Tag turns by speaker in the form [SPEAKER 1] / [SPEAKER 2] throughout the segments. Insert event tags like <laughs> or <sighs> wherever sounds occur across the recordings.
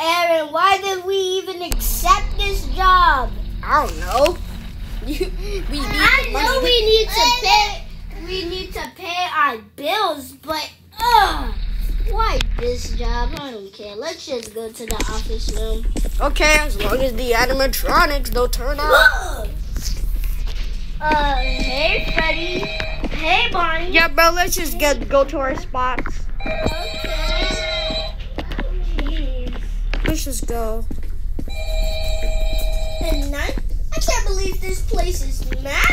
[SPEAKER 1] Aaron, why did we even accept this job?
[SPEAKER 2] I don't know. <laughs> We need
[SPEAKER 1] I know we need to <laughs> pay. We need to pay our bills, but ugh, why this job? I don't care. Let's just go to the office room.
[SPEAKER 2] Okay, as long as the animatronics don't turn out.
[SPEAKER 1] Uh, hey Freddy. Hey Bonnie.
[SPEAKER 2] Yeah, bro. Let's just get go to our spots.
[SPEAKER 1] Okay.
[SPEAKER 2] Let's just go.
[SPEAKER 1] And nine, I can't believe this place is mad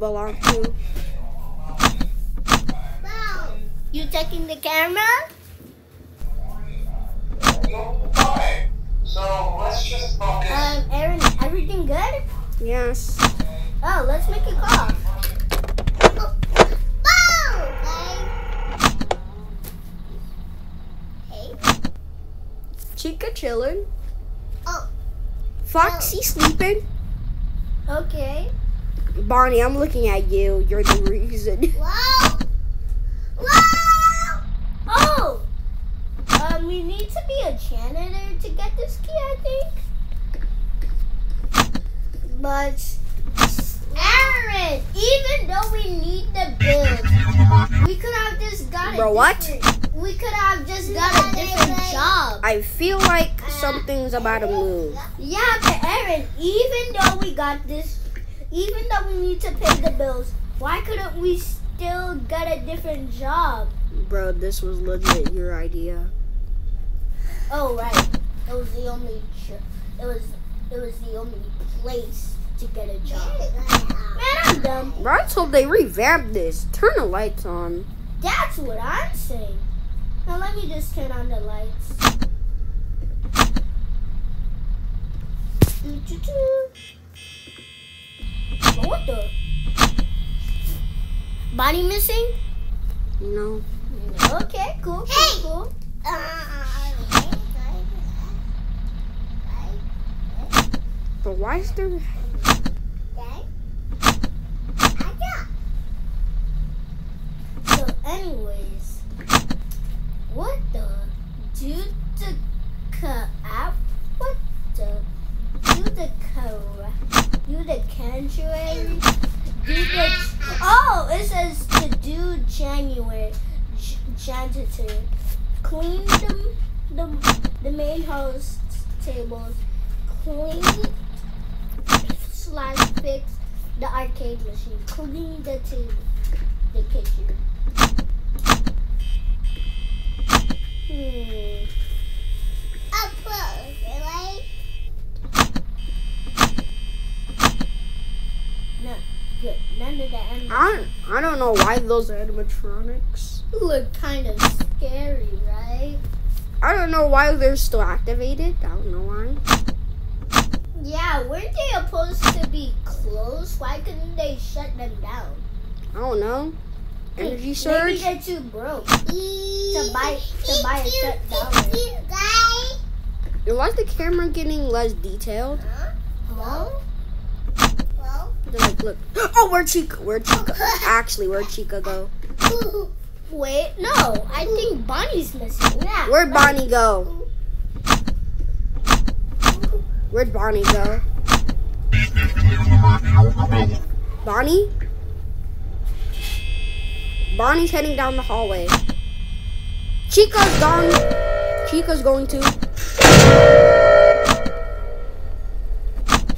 [SPEAKER 2] belong to?
[SPEAKER 1] You taking the camera?
[SPEAKER 3] Okay. So let's just focus.
[SPEAKER 1] Um, Aaron, everything good?
[SPEAKER 2] Yes.
[SPEAKER 1] Oh, let's make a call. Hey.
[SPEAKER 2] Chica chilling.
[SPEAKER 1] Oh.
[SPEAKER 2] Foxy sleeping.
[SPEAKER 1] Okay.
[SPEAKER 2] Bonnie, I'm looking at you. You're the reason.
[SPEAKER 1] Wow. Wow. Oh. Um, we need to be a janitor to get this key, I think. But Aaron, even though we need the build, we could have just got
[SPEAKER 2] Bro, what?
[SPEAKER 1] We could have just got a different job.
[SPEAKER 2] I feel like something's about to move.
[SPEAKER 1] Yeah, but Aaron, even though we got this, even though we need to pay the bills, why couldn't we still get a different job?
[SPEAKER 2] Bro, this was legit your idea.
[SPEAKER 1] Oh right, it was the only, it was, it was the only place to get a job. Man, I'm done.
[SPEAKER 2] Bro, I told they revamped this. Turn the lights on.
[SPEAKER 1] That's what I'm saying. Now let me just turn on the lights. Oh, What the? Body missing?
[SPEAKER 2] No.
[SPEAKER 1] Okay, cool, cool, cool.
[SPEAKER 2] Uh, but why is there.
[SPEAKER 1] So, anyways, what the? Do the ca app? What the? Do the ca? Do the sanctuary? Oh, it says to do January. Janitor. Clean the the the main host tables. Clean slash fix the arcade machine. Clean the table. The kitchen. Hmm. No, good. None of the animals
[SPEAKER 2] I don't, know why those animatronics.
[SPEAKER 1] look kind of scary, right?
[SPEAKER 2] I don't know why they're still activated. I don't know why.
[SPEAKER 1] Yeah, weren't they supposed to be closed? Why couldn't they shut them down?
[SPEAKER 2] I don't know. Energy
[SPEAKER 1] Maybe
[SPEAKER 2] surge.
[SPEAKER 1] they're too broke to buy to buy a shut down.
[SPEAKER 2] And why is the camera getting less detailed?
[SPEAKER 1] Huh?
[SPEAKER 2] Like, look. Oh, where'd Chica? Where'd Chica? <laughs> Actually, where'd Chica go?
[SPEAKER 1] Wait, no. I think Bonnie's missing. Yeah.
[SPEAKER 2] Where'd Bonnie go? Where'd Bonnie go? Bonnie? Bonnie's heading down the hallway. Chica's gone. Chica's going to.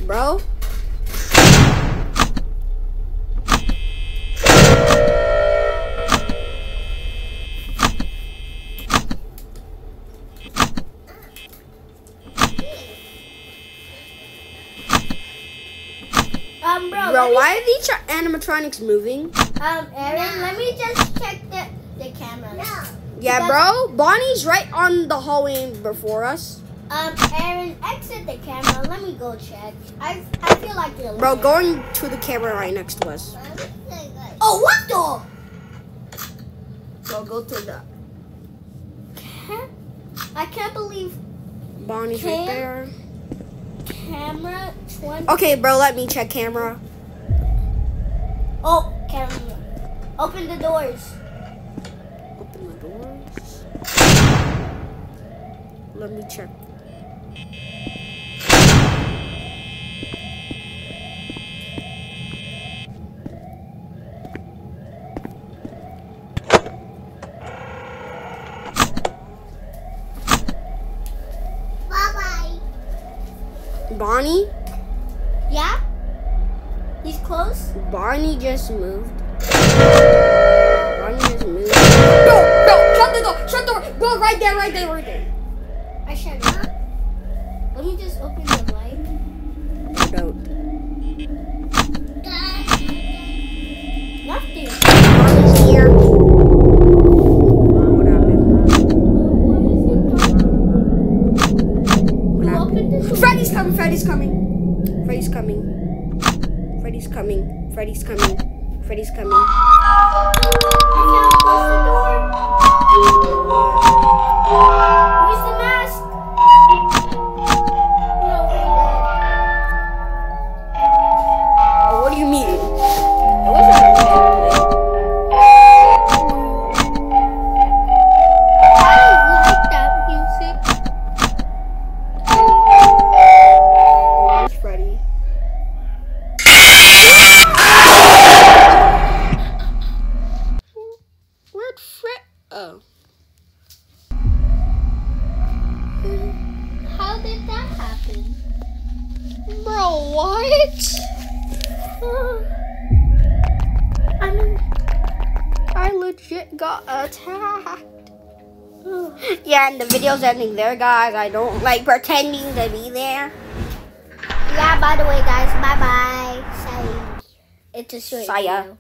[SPEAKER 2] Bro?
[SPEAKER 1] Um, bro.
[SPEAKER 2] Bro,
[SPEAKER 1] me-
[SPEAKER 2] why are these animatronics moving?
[SPEAKER 1] Um, Aaron, let me just check the the camera. No.
[SPEAKER 2] Yeah, bro. Bonnie's right on the hallway before us.
[SPEAKER 1] Um, Aaron, exit the camera. Let me go check. I I feel like you're.
[SPEAKER 2] Bro,
[SPEAKER 1] lying.
[SPEAKER 2] going to the camera right next to us.
[SPEAKER 1] Oh, what the?
[SPEAKER 2] Bro, go to the.
[SPEAKER 1] Ca- I can't believe
[SPEAKER 2] Bonnie's
[SPEAKER 1] Cam?
[SPEAKER 2] right there.
[SPEAKER 1] Camera twenty.
[SPEAKER 2] Okay, bro, let me check camera.
[SPEAKER 1] Oh, camera. Open the doors.
[SPEAKER 2] Open the doors. Let me check. Bonnie?
[SPEAKER 1] Yeah. He's close.
[SPEAKER 2] Barney just moved. Barney just moved. Bro, bro, shut the door, shut the door. Bro, right there, right there, right there.
[SPEAKER 1] I shut it. Let me just open the light.
[SPEAKER 2] Don't.
[SPEAKER 1] Nothing.
[SPEAKER 2] Barney's here. What happened? What
[SPEAKER 1] Who
[SPEAKER 2] happened?
[SPEAKER 1] opened the door?
[SPEAKER 2] Freddy's coming, Freddy's coming. Freddy's coming. Freddy's coming. Freddy's coming. Freddy's coming. Oh. <laughs>
[SPEAKER 1] How did that happen?
[SPEAKER 2] Bro, what? <sighs>
[SPEAKER 1] I mean,
[SPEAKER 2] I legit got attacked. <sighs> Yeah, and the video's ending there, guys. I don't like pretending to be there.
[SPEAKER 1] yeah, by the way, guys, bye bye. Say, it's a short
[SPEAKER 2] Saya.
[SPEAKER 1] video.